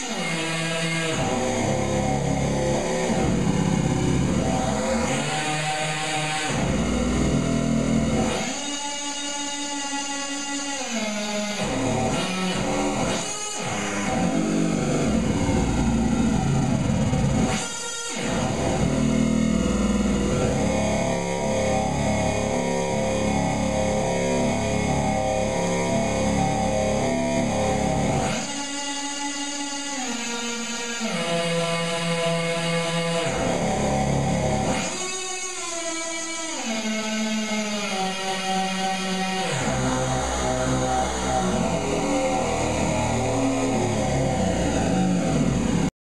Yeah.